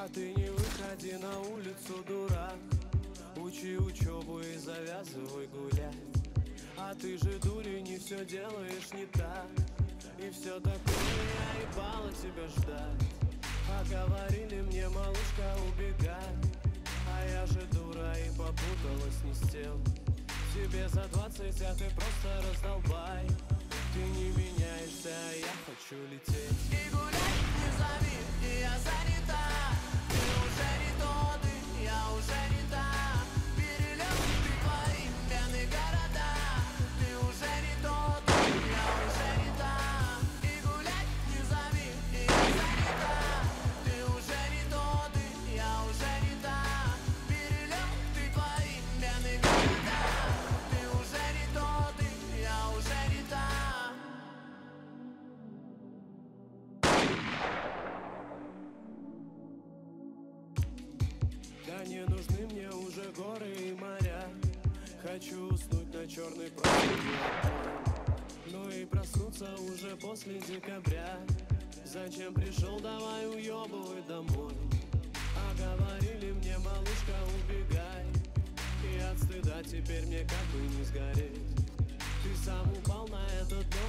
А ты не выходи на улицу, дурак. Учи учебу и завязывай гулять. А ты же дури не все делаешь не так. И все такое я ебала тебя ждать. А говорили мне, малышка, убегай. А я же дура и попуталась не с тем Тебе за двадцать, а ты просто раздолбай. Ты не меняешься, а я хочу лететь горы и моря. Хочу уснуть на черной проходе Ну и проснуться уже после декабря. Зачем пришел, давай уебывай домой. А говорили мне, малышка, убегай. И от стыда теперь мне как бы не сгореть. Ты сам упал на этот дно,